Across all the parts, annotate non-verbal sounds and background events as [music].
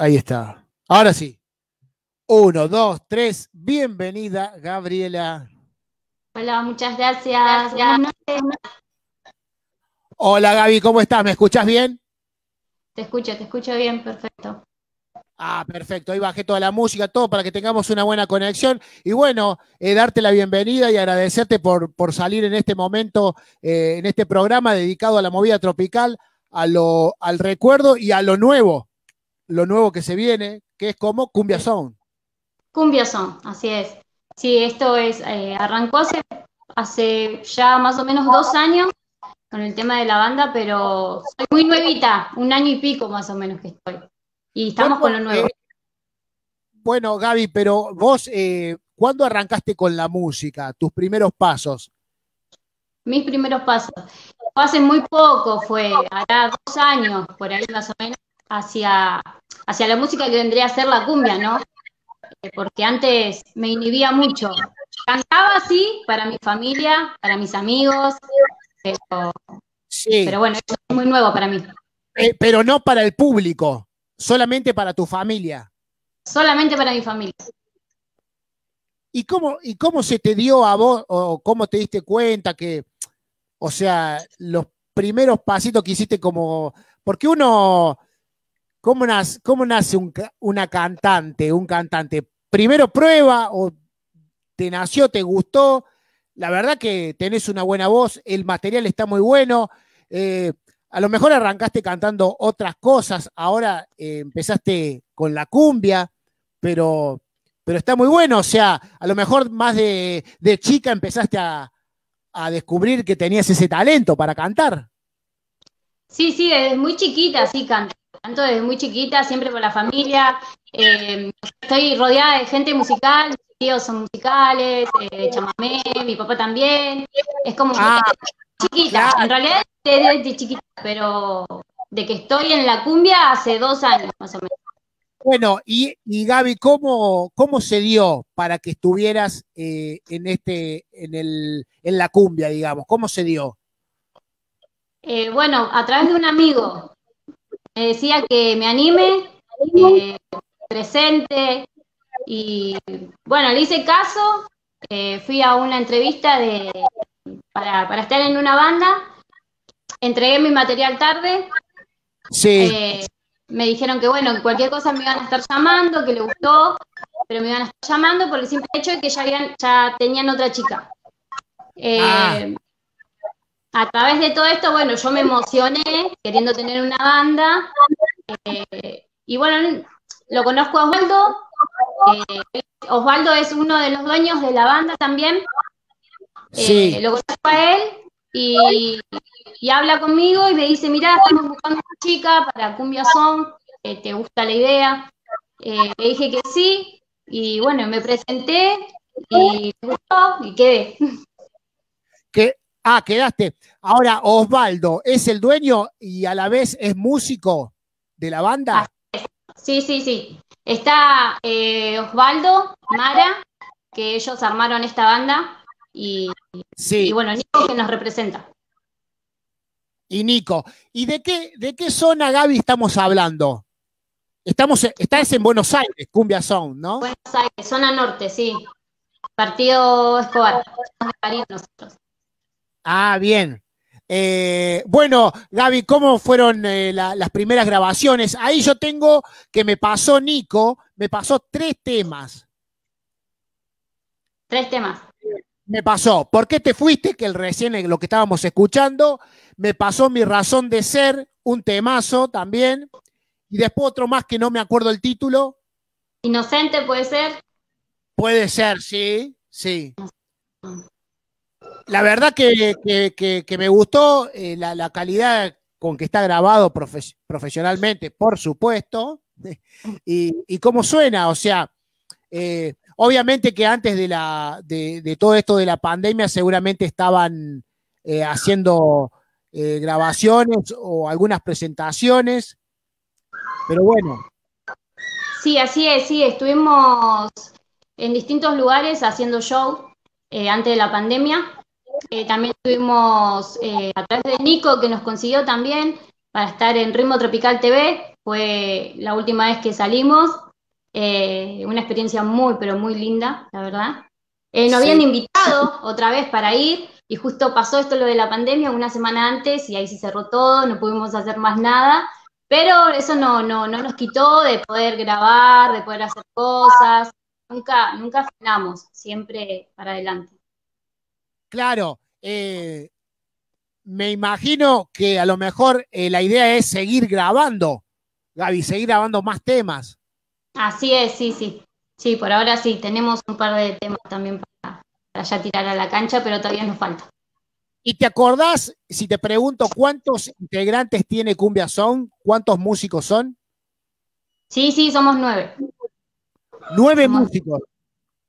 Ahí está. Ahora sí. Uno, dos, tres. Bienvenida, Gabriela. Hola, muchas gracias. Hola, Gaby, ¿cómo estás? ¿Me escuchas bien? Te escucho, te escucho bien, perfecto. Ah, perfecto. Ahí bajé toda la música, todo para que tengamos una buena conexión. Y bueno, eh, darte la bienvenida y agradecerte por, por salir en este momento, eh, en este programa dedicado a la movida tropical, a lo, al recuerdo y a lo nuevo, lo nuevo que se viene, que es como Cumbia Sound. Cumbia Sound, así es. Sí, esto es, eh, arrancó hace, hace ya más o menos dos años con el tema de la banda, pero soy muy nuevita, un año y pico más o menos que estoy. Y estamos con lo nuevo. Eh, bueno, Gaby, pero vos, eh, ¿cuándo arrancaste con la música? ¿Tus primeros pasos? Mis primeros pasos. Hace muy poco, fue, hará dos años, por ahí más o menos, hacia, hacia la música que vendría a ser la cumbia, ¿no? Eh, porque antes me inhibía mucho. Cantaba, sí, para mi familia, para mis amigos, pero, sí. pero bueno, es muy nuevo para mí. pero no para el público. Solamente para tu familia. Solamente para mi familia. ¿Y cómo, ¿Y cómo se te dio a vos, o cómo te diste cuenta que, o sea, los primeros pasitos que hiciste como, porque uno, ¿cómo nace, cómo nace una cantante, un cantante? Primero prueba o te nació, te gustó, la verdad que tenés una buena voz, el material está muy bueno, eh, a lo mejor arrancaste cantando otras cosas, ahora eh, empezaste con la cumbia, pero, pero está muy bueno, o sea, a lo mejor más de, chica empezaste a, descubrir que tenías ese talento para cantar. Sí, sí, desde muy chiquita, sí, canto. Canto desde muy chiquita, siempre con la familia. Eh, estoy rodeada de gente musical, mis tíos son musicales, eh, chamamé, mi papá también. Es como ah, chiquita, en realidad desde chiquita, pero de que estoy en la cumbia hace dos años más o menos. Bueno, y, y Gaby, ¿cómo, ¿cómo se dio para que estuvieras eh, en este, en el, en la cumbia, digamos? ¿Cómo se dio? Eh, bueno, a través de un amigo. Me decía que me anime, eh, presente, y bueno, le hice caso, fui a una entrevista de, para, para estar en una banda entregué mi material tarde. Sí. Eh, me dijeron que bueno, cualquier cosa me iban a estar llamando, que le gustó, pero me iban a estar llamando por el simple hecho de que ya, habían, ya tenían otra chica. Eh, ah. A través de todo esto, bueno, yo me emocioné queriendo tener una banda. Eh, y bueno, lo conozco a Osvaldo. Osvaldo es uno de los dueños de la banda también. Sí. Lo conozco a él y, habla conmigo y me dice, mira, estamos buscando una chica para Cumbia Song, eh, ¿te gusta la idea? Eh, le dije que sí, y bueno, me presenté y me gustó y quedé. Ah, quedaste. Ahora, Osvaldo, ¿es el dueño y a la vez es músico de la banda? Sí, sí, sí. Está eh, Osvaldo, Mara, que ellos armaron esta banda y, sí. bueno, Nico que nos representa. Y Nico, ¿y de qué, de qué zona, Gaby, estamos hablando? Estamos, estás en Buenos Aires, Cumbia Sound, ¿no? Buenos Aires, zona norte, sí. Partido Escobar, nosotros. Ah, bien. Eh, bueno, Gaby, ¿cómo fueron eh, las primeras grabaciones? Ahí yo tengo que me pasó Nico, me pasó tres temas. Tres temas me pasó, ¿por qué te fuiste? Que el recién lo que estábamos escuchando, me pasó mi razón de ser, un temazo también, y después otro más que no me acuerdo el título. Inocente puede ser. Puede ser, sí, sí. La verdad que, me gustó eh, la, calidad con que está grabado profesionalmente, por supuesto, [laughs] y, cómo suena, o sea, eh, Obviamente que antes de, la, de, todo esto de la pandemia seguramente estaban eh, haciendo grabaciones o algunas presentaciones, pero bueno. Sí, así es, sí, estuvimos en distintos lugares haciendo show antes de la pandemia. También estuvimos a través de Nico, que nos consiguió también para estar en Ritmo Tropical TV. fue la última vez que salimos, eh, una experiencia muy, pero muy linda, la verdad. Eh, nos habían invitado otra vez para ir y justo pasó esto lo de la pandemia una semana antes y ahí se cerró todo, no pudimos hacer más nada, pero eso no, no, no nos quitó de poder grabar, de poder hacer cosas, nunca, nunca frenamos, siempre para adelante. Claro, eh, me imagino que a lo mejor eh, la idea es seguir grabando, Gaby, seguir grabando más temas. Así es, sí, sí. Sí, por ahora sí, tenemos un par de temas también para, ya tirar a la cancha, pero todavía nos falta. ¿Y te acordás, si te pregunto, cuántos integrantes tiene Cumbia Son? ¿Cuántos músicos son? Sí, sí, somos nueve. Nueve músicos.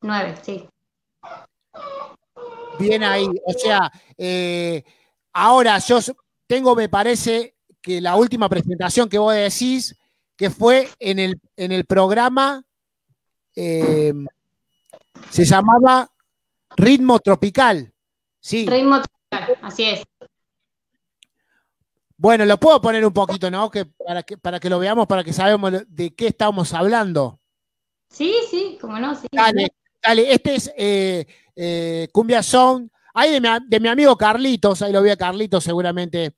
Nueve, sí. Bien ahí. O sea, eh, ahora yo tengo, me parece, que la última presentación que vos decís, que fue en el, en el programa eh, se llamaba Ritmo Tropical. Sí. Ritmo Tropical, así es. Bueno, lo puedo poner un poquito, ¿no? Que para, que, para que lo veamos, para que sabemos de qué estamos hablando. Sí, sí, como no, sí. Dale, dale, este es eh, eh, Cumbia Sound. Ahí de mi, amigo Carlitos, ahí lo vi a Carlitos, seguramente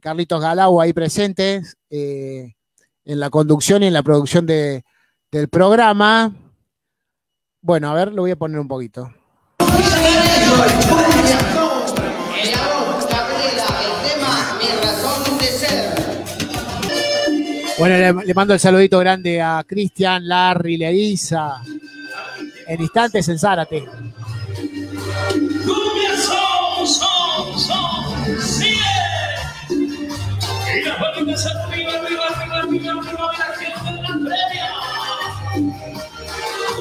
Carlitos Galau ahí presentes en la conducción y en la producción de, del programa. Bueno, a ver, lo voy a poner un poquito. Bueno, le, mando el saludito grande a Cristian, Larry, Lerisa en instantes en Zárate.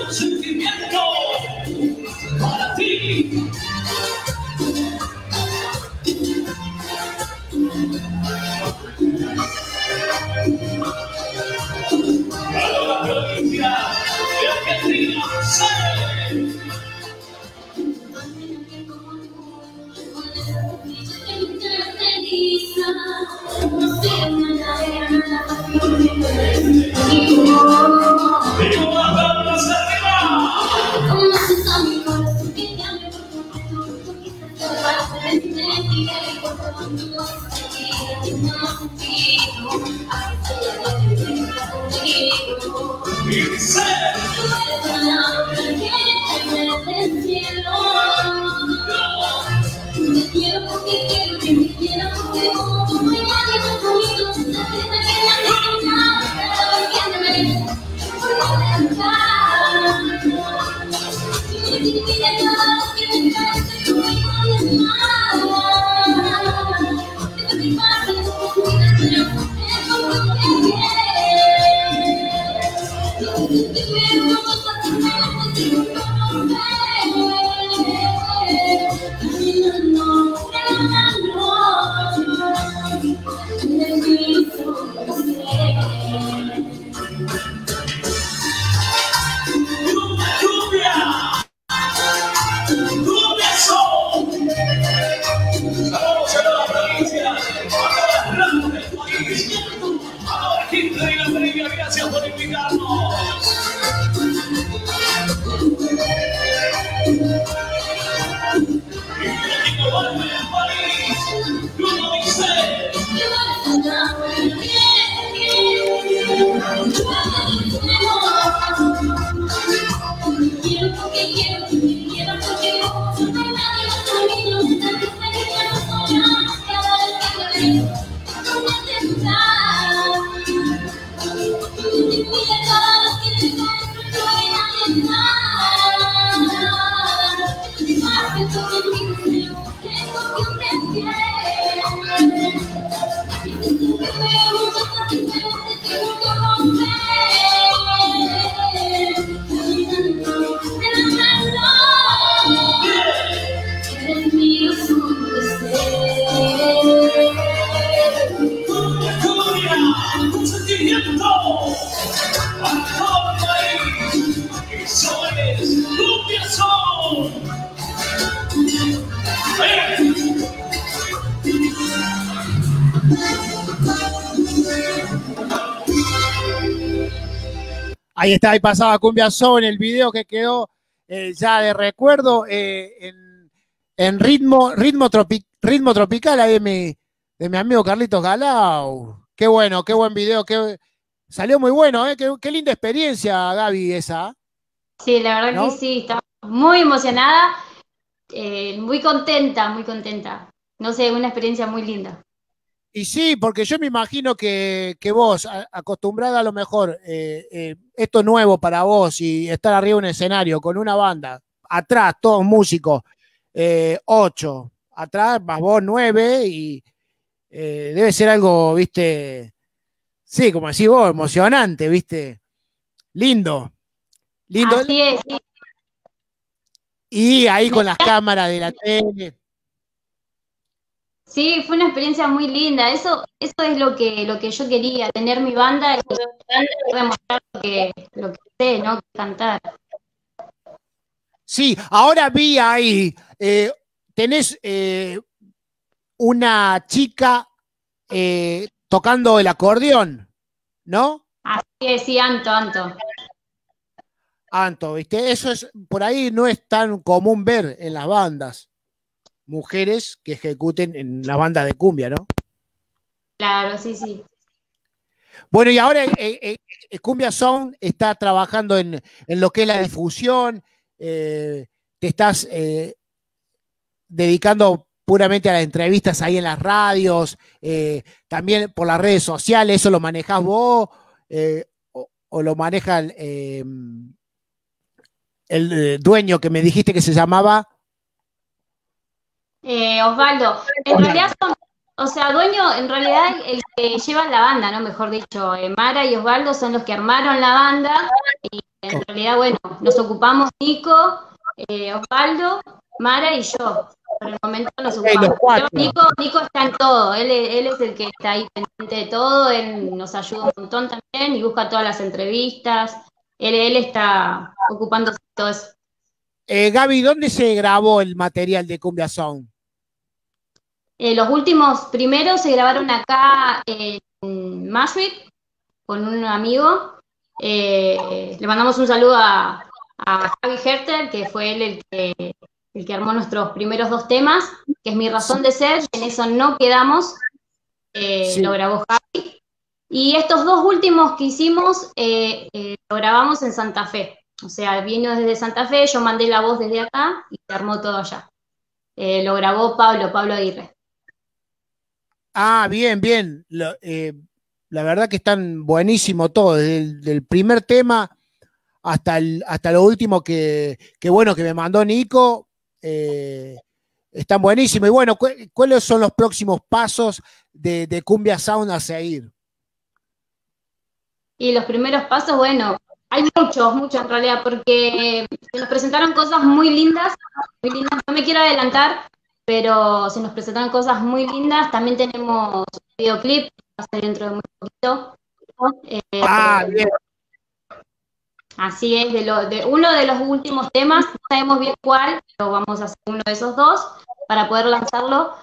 Sentimiento para. Sorry. Ahí está, ahí pasaba Cumbia Soul en el video que quedó eh, ya de recuerdo eh, en, ritmo, ritmo, ritmo tropical ahí de mi, de mi amigo Carlitos Galau. Qué bueno, qué buen video, qué, salió muy bueno, ¿eh? Qué, linda experiencia, Gaby, esa. Sí, la verdad que sí, estaba muy emocionada, eh, muy contenta, muy contenta. No sé, una experiencia muy linda. Y sí, porque yo me imagino que, vos, acostumbrada a lo mejor, eh, eh, esto nuevo para vos y estar arriba de un escenario con una banda, atrás todos músicos, eh, ocho, atrás más vos nueve y debe ser algo, viste, sí, como decís vos, emocionante, viste, lindo, lindo. Así es, sí. Y ahí con las cámaras de la tele. Sí, fue una experiencia muy linda. Eso, eso es lo que, lo que yo quería, tener mi banda y demostrar lo que, lo que sé, ¿no? Cantar. Sí, ahora vi ahí, eh, tenés eh, una chica eh, tocando el acordeón, ¿no? Así es, sí, Anto, Anto. Anto, ¿viste? Eso es, por ahí no es tan común ver en las bandas mujeres que ejecuten en la banda de cumbia, ¿no? Claro, sí, sí. Bueno, y ahora eh, eh, Cumbia Sound está trabajando en, lo que es la difusión, eh, te estás dedicando puramente a las entrevistas ahí en las radios, también por las redes sociales, ¿eso lo manejas vos o, lo maneja el, el dueño que me dijiste que se llamaba? Eh, Osvaldo, en realidad son, o sea, dueño, en realidad el que lleva la banda, ¿no? Mejor dicho, eh, Mara y Osvaldo son los que armaron la banda y en realidad, bueno, nos ocupamos Nico, eh, Osvaldo, Mara y yo. Por el momento nos ocupamos. Nico, Nico está en todo, él, él es el que está ahí pendiente de todo, él nos ayuda un montón también y busca todas las entrevistas, él, él está ocupándose de todo eso. Eh, Gaby, ¿dónde se grabó el material de Cumbia Sound? Eh, los últimos primeros se grabaron acá en Maswick con un amigo. Eh, le mandamos un saludo a, Javi Herter, que fue él el que, el que armó nuestros primeros dos temas, que es Mi Razón de Ser, en eso no quedamos, eh, lo grabó Javi. Y estos dos últimos que hicimos, lo grabamos en Santa Fe. O sea, vino desde Santa Fe, yo mandé la voz desde acá y se armó todo allá. lo grabó Pablo, Pablo Aguirre. Ah, bien, bien. Eh, la verdad que están buenísimo todo, desde el primer tema hasta, el, hasta lo último que, bueno que me mandó Nico. Eh, están buenísimos. Y bueno, ¿cuáles son los próximos pasos de, Cumbia Sound a seguir? Y los primeros pasos, bueno, hay muchos, muchos en realidad, porque se nos presentaron cosas muy lindas, muy lindas. No me quiero adelantar, pero se nos presentaron cosas muy lindas. También tenemos videoclip, va a salir dentro de muy poquito. Eh, ah, bien. Así es, de, lo, de uno de los últimos temas, no sabemos bien cuál, pero vamos a hacer uno de esos dos para poder lanzarlo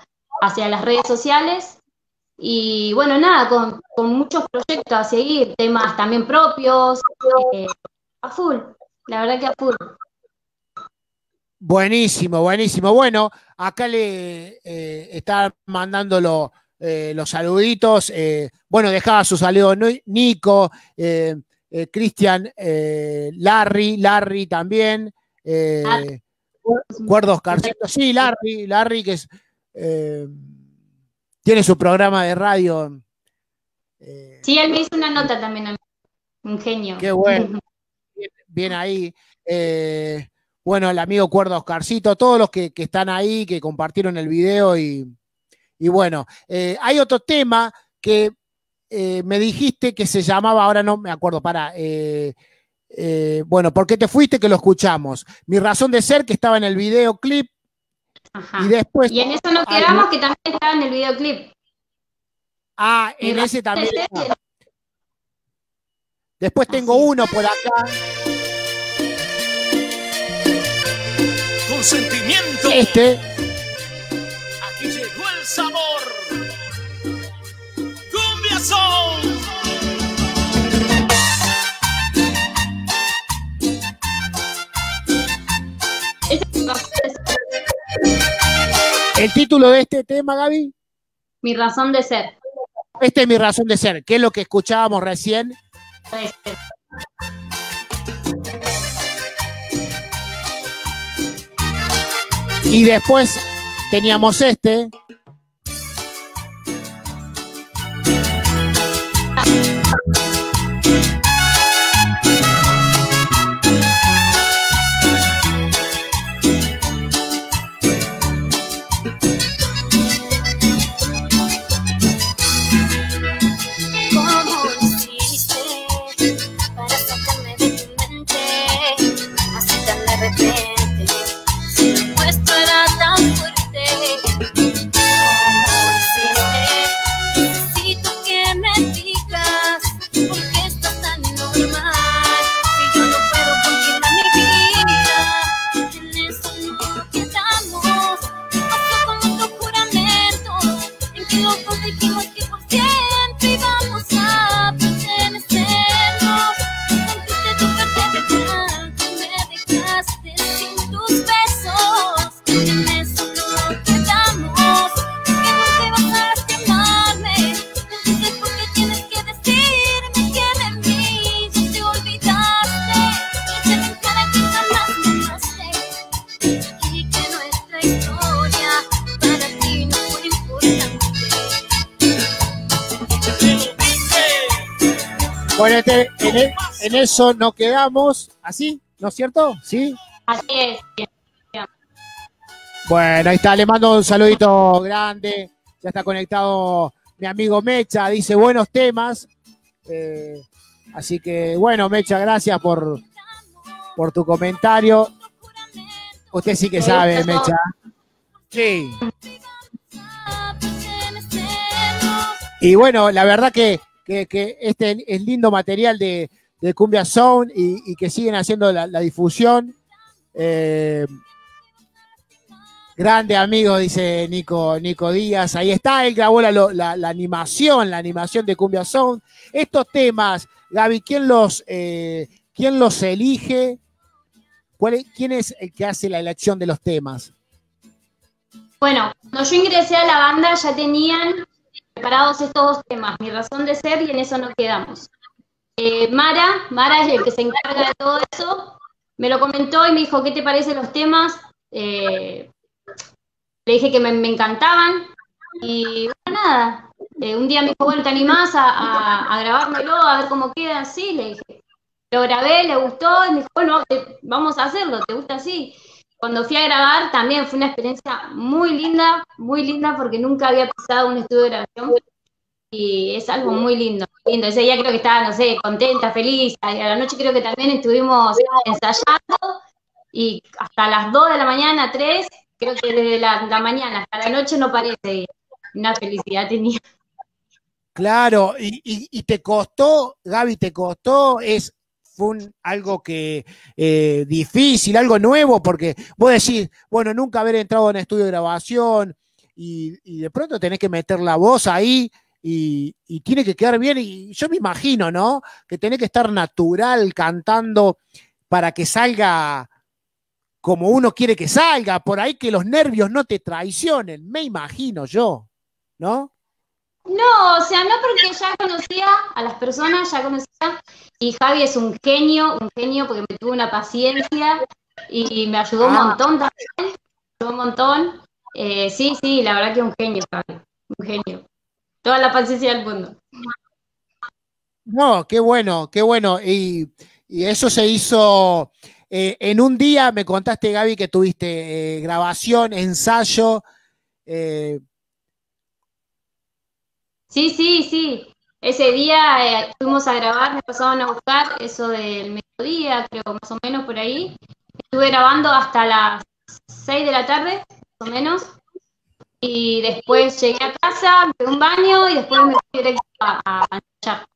hacia las redes sociales. Y bueno, nada, con, muchos proyectos a seguir, temas también propios, eh, a full, la verdad que a full. Buenísimo, buenísimo. Bueno, acá le eh, está mandando eh, los saluditos. Eh, bueno, dejaba su saludo Nico, Cristian, Larry, Larry también. Ah. Cuerdo Oscarcito. Sí, Larry, Larry, que es, tiene su programa de radio. sí, él me hizo una nota también, un genio. Qué bueno. bien, bien ahí bueno, el amigo Cuerdo Oscarcito, todos los que, están ahí, que compartieron el video y, bueno, eh, hay otro tema que eh, me dijiste que se llamaba, ahora no me acuerdo, para, eh, bueno, ¿por qué te fuiste? Que lo escuchamos. Mi razón de ser, que estaba en el videoclip. Ajá. Y después. Y en eso nos quedamos, que también estaba en el videoclip. Ah, en ese también. Después tengo uno por acá. sentimiento. Este. Aquí llegó el sabor. ¿El título de este tema, Gaby? Mi razón de ser. Esta es mi razón de ser, que es lo que escuchábamos recién. Este. Y después teníamos este. Bueno, este- en, e- en eso nos quedamos. ¿Así? ¿No es cierto? ¿Sí? Así es. Bueno, ahí está, le mando un saludito grande. Ya está conectado mi amigo Mecha, dice buenos temas. Eh, así que, bueno, Mecha, gracias por, por tu comentario. Usted sí que sabe, Mecha. Sí. Y bueno, la verdad que, que- este es lindo material de, de Cumbia Sound y, que siguen haciendo la, difusión. Eh, grande amigo, dice Nico, Nico Díaz. Ahí está, él grabó la, la- la animación, la animación de Cumbia Sound. Estos temas, Gaby, ¿quién los, eh, quién los elige? ¿Cuál ¿Quién es el que hace la elección de los temas? Bueno, cuando yo ingresé a la banda ya tenían preparados estos dos temas, mi razón de ser y en eso nos quedamos. Eh, Mara, Mara es el que se encarga de todo eso, me lo comentó y me dijo, ¿qué te parecen los temas? Eh, le dije que me, encantaban y bueno, nada. Eh, un día me dijo, bueno, ¿te animás a, grabármelo, a ver cómo queda? Sí, le dije. Lo grabé, le gustó y me dijo, bueno, vamos a hacerlo, ¿te gusta así? Cuando fui a grabar también fue una experiencia muy linda, muy linda porque nunca había pisado un estudio de grabación y es algo muy lindo, muy lindo. Ese día creo que estaba, no sé, contenta, feliz. A la noche creo que también estuvimos ensayando y hasta las 2 de la mañana, 3, creo que desde la, mañana hasta la noche no parece. Una felicidad tenía. Claro, y, y- y te costó, Gaby, te costó, es, fue un- algo que eh, difícil, algo nuevo, porque vos decís, bueno, nunca haber entrado en estudio de grabación y, de pronto tenés que meter la voz ahí y, y tiene que quedar bien. Y yo me imagino, ¿no? Que tenés que estar natural cantando para que salga como uno quiere que salga, por ahí que los nervios no te traicionen, me imagino yo, ¿no? No, o sea, no porque ya conocía a las personas, ya conocía, y Javi es un genio, un genio porque me tuvo una paciencia y me ayudó un Ah. montón también, me ayudó un montón. Eh, sí, sí, la verdad que es un genio, Javi, un genio. Toda la paciencia del mundo. No, qué bueno, qué bueno. Y, y eso se hizo eh, en un día, me contaste, Gaby, que tuviste eh, grabación, ensayo. Sí, sí, sí. Ese día eh, fuimos a grabar, me pasaban a buscar eso del mediodía, creo, más o menos por ahí. Estuve grabando hasta las 6 de la tarde, más o menos. Y después llegué a casa, me pegué un baño y después me fui directo a, a ensayar.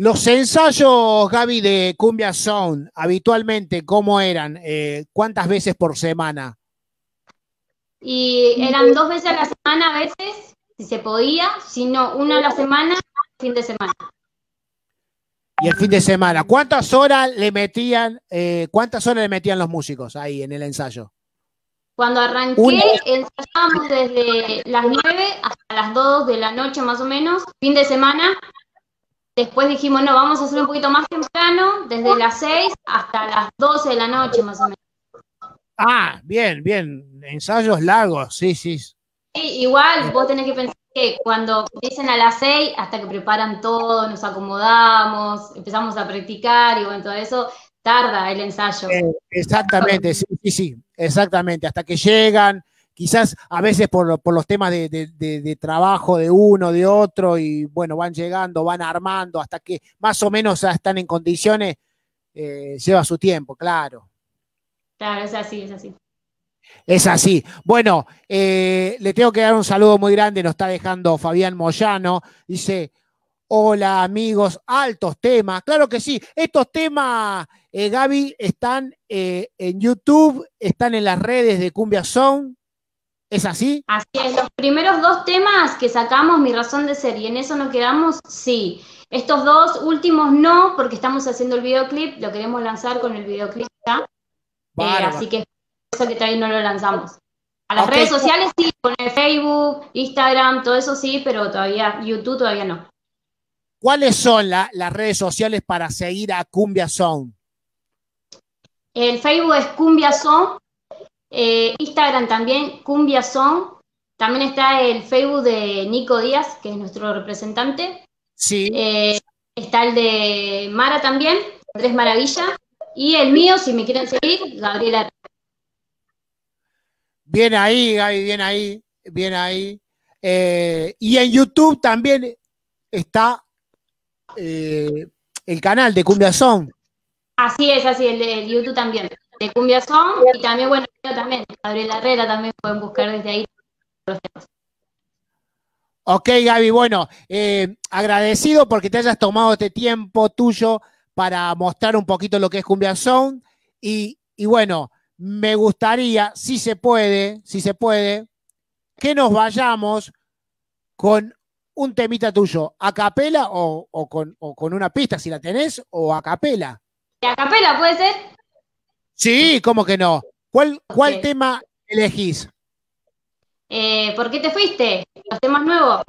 los ensayos, Gaby, de Cumbia Sound, habitualmente, ¿cómo eran? Eh, ¿Cuántas veces por semana? Y eran dos veces a la semana a veces, si se podía, si no, una a la semana, fin de semana. Y el fin de semana, ¿cuántas horas le metían, eh, cuántas horas le metían los músicos ahí en el ensayo? Cuando arranqué, Una- ensayábamos desde las 9 hasta las 2 de la noche más o menos, fin de semana. Después dijimos, no, vamos a hacer un poquito más temprano, desde las 6 hasta las 12 de la noche más o menos. Ah, bien, bien. Ensayos largos, sí, sí. Sí, igual vos tenés que pensar que cuando dicen a las 6, hasta que preparan todo, nos acomodamos, empezamos a practicar y bueno, todo eso, tarda el ensayo. Eh, exactamente, sí, sí, sí, exactamente. Hasta que llegan, quizás a veces por, por los temas de, de- de- de trabajo de uno, de otro, y bueno, van llegando, van armando, hasta que más o menos están en condiciones, eh, lleva su tiempo, claro. Claro, es así, es así. Es así. Bueno, eh, le tengo que dar un saludo muy grande, nos está dejando Fabián Moyano. Dice, hola amigos, altos temas. Claro que sí, estos temas, eh, Gaby, están eh, en YouTube, están en las redes de Cumbia Sound. ¿Es así? Así es, los primeros dos temas que sacamos, Mi Razón de Ser, y en eso nos quedamos, sí. Estos dos últimos no, porque estamos haciendo el videoclip, lo queremos lanzar con el videoclip ya. Eh, así que eso que todavía no lo lanzamos. A las redes sociales sí, con el Facebook, Instagram, todo eso sí, pero todavía, YouTube todavía no. ¿Cuáles son la- las redes sociales para seguir a Cumbia Sound? El Facebook es Cumbia Son, eh, Instagram también, Cumbia Son. También está el Facebook de Nico Díaz, que es nuestro representante. Sí. Eh, está el de Mara también, Andrés Maravilla. Y el mío, si me quieren seguir, Gabriela. Bien ahí, Gaby, bien ahí, bien ahí. Eh, y en YouTube también está eh, el canal de Cumbia Sound. Así es, así, el de YouTube también. De Cumbia Son. Y también, bueno, yo también, Gabriela Herrera también pueden buscar desde ahí. los temas. Ok, Gaby, bueno, eh, agradecido porque te hayas tomado este tiempo tuyo para mostrar un poquito lo que es Cumbia Sound. Y, y bueno, me gustaría, si se puede, si se puede, que nos vayamos con un temita tuyo, a capela o, o con, o con una pista, si la tenés, o a capela. ¿Y a capela puede ser? Sí, ¿cómo que no? ¿Cuál, tema elegís? Eh, ¿Por qué te fuiste? ¿Los temas nuevos?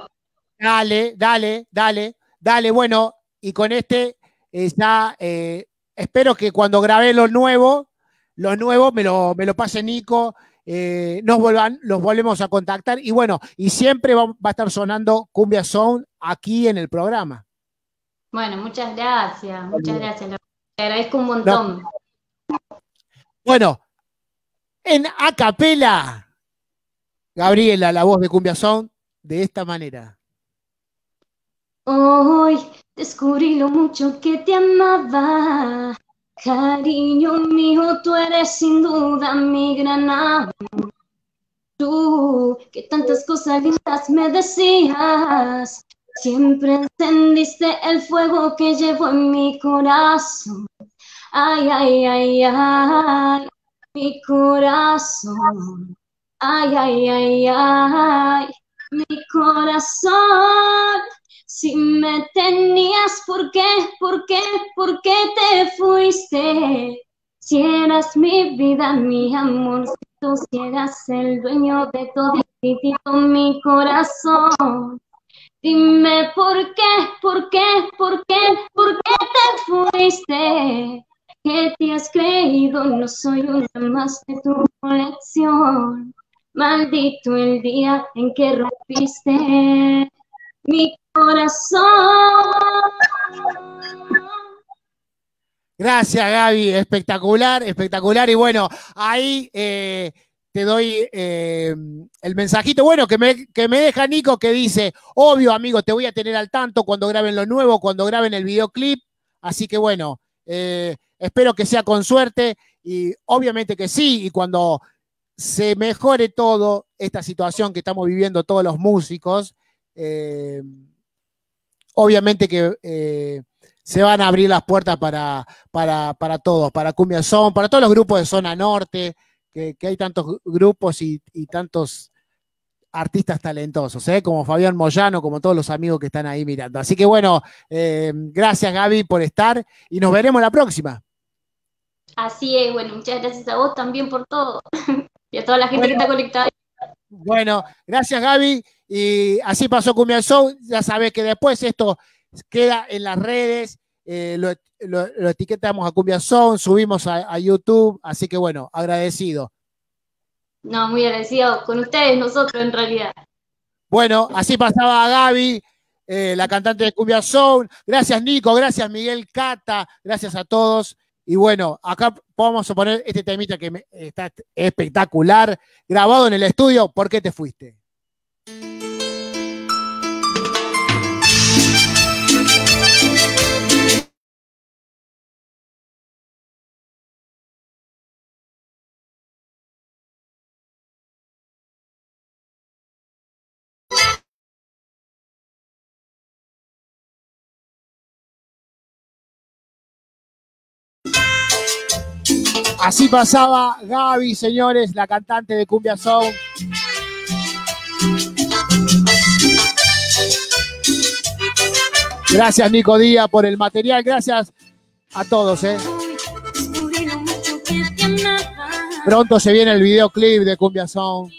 Dale, dale, dale, dale. Bueno, y con este eh, ya eh, espero que cuando grabé lo nuevo, lo nuevo me lo, me lo pase Nico, eh, nos vuelvan, los volvemos a contactar y bueno, y siempre va, va a estar sonando Cumbia Sound aquí en el programa. Bueno, muchas gracias, muchas gracias. lo- Te agradezco un montón. Bueno, en acapela, Gabriela, la voz de Cumbia Sound, de esta manera. Hoy descubrí lo mucho que te amaba. Cariño mío, tú eres sin duda mi gran amor. Tú, que tantas cosas lindas me decías, siempre encendiste el fuego que llevo en mi corazón. Ay, ay, ay, ay, mi corazón. Ay, ay, ay, ay, mi corazón. Si me tenías, ¿por qué? ¿Por qué? ¿Por qué te fuiste? Si eras mi vida, mi amorcito, si eras el dueño de todo mi corazón. Dime por qué, por qué, por qué, por qué te fuiste. ¿Qué te has creído? No soy una más de tu colección. Maldito el día en que rompiste mi corazón. Gracias, Gaby. Espectacular, espectacular. Y bueno, ahí eh, te doy eh, el mensajito. Bueno, que me, que me deja Nico que dice: Obvio, amigo, te voy a tener al tanto cuando graben lo nuevo, cuando graben el videoclip. Así que bueno, eh, espero que sea con suerte. Y obviamente que sí. Y cuando se mejore todo esta situación que estamos viviendo todos los músicos, eh, obviamente que eh, se van a abrir las puertas para, para, para todos, para Cumbia Son, para todos los grupos de zona norte, que, que hay tantos grupos y, y tantos artistas talentosos, ¿eh? como Fabián Moyano, como todos los amigos que están ahí mirando. Así que bueno, eh, gracias Gaby por estar y nos veremos la próxima. Así es, bueno, muchas gracias a vos también por todo. [laughs] Y a toda la gente que está conectada. Bueno, gracias Gaby. Y así pasó Cumbia Show. Ya sabes que después esto queda en las redes. eh, lo, lo- lo etiquetamos a Cumbia Show, subimos a, a YouTube. Así que bueno, agradecido. No, muy agradecido con ustedes, nosotros en realidad. Bueno, así pasaba Gaby, eh, la cantante de Cumbia Soul. Gracias, Nico. Gracias, Miguel Cata. Gracias a todos. Y bueno, acá vamos a poner este temita que me- está espectacular, grabado en el estudio. ¿Por qué te fuiste? Así pasaba Gaby, señores, la cantante de Cumbia Soul. Gracias, Nico Díaz, por el material. Gracias a todos. ¿eh? Pronto se viene el videoclip de Cumbia corazón.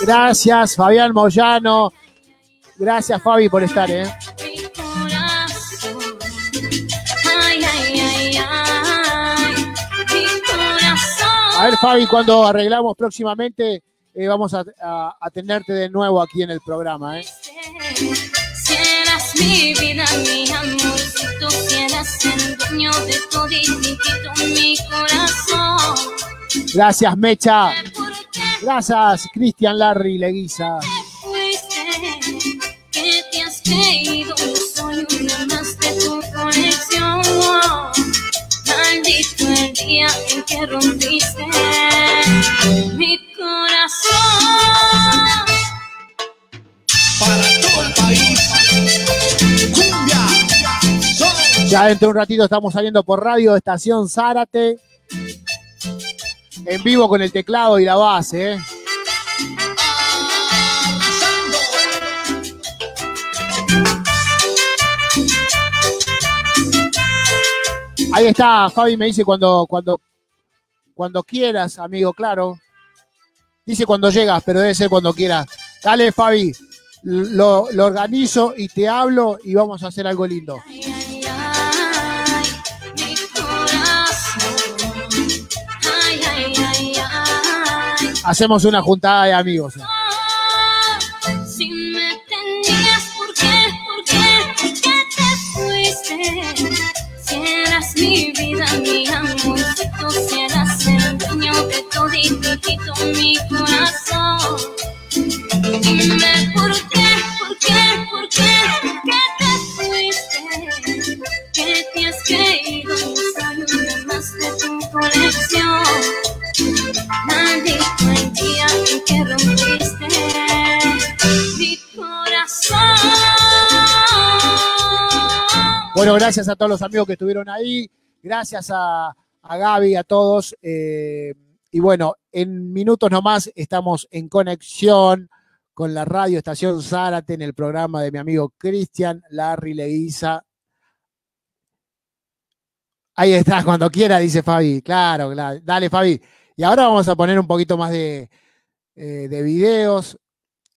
Gracias, Fabián Moyano. Gracias, Fabi, por estar. ¿eh? Fabi, cuando arreglamos próximamente, eh, vamos a, a- a tenerte de nuevo aquí en el programa. ¿eh? Si eras mi vida, mi amorcito, si eras el dueño de toditito mi corazón. Gracias, Mecha. ¿Por qué Gracias, Cristian Larry Leguiza. ¿Qué te has creído? Maldito el día en que rompiste mi corazón. Para todo el país. Cumbia. Ya dentro de un ratito estamos saliendo por radio Estación Zárate. En vivo con el teclado y la base. ¿eh? Ahí está, Fabi me dice cuando, cuando, cuando quieras, amigo, claro. Dice cuando llegas, pero debe ser cuando quieras. Dale, Fabi, lo, lo organizo y te hablo y vamos a hacer algo lindo. Ay, ay, ay, mi corazón. Ay, ay, ay, ay. Hacemos una juntada de amigos. ¿Eh? Si me tenías, ¿por qué? ¿Por qué? ¿Por qué te fuiste? Si eras mi vida, mi amorcito, si eras el dueño de toditito mi corazón. Bueno, gracias a todos los amigos que estuvieron ahí. Gracias a, Gaby, a todos. eh, y bueno, en minutos nomás estamos en conexión con la radio Estación Zárate en el programa de mi amigo Cristian Larry Leguiza. Ahí está, [laughs] cuando quiera, dice Fabi. Claro, claro. Dale, Fabi. Y ahora vamos a poner un poquito más de, eh, de videos.